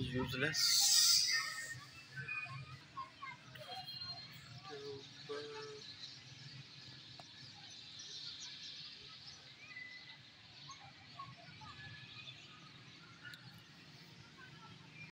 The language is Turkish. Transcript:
useless.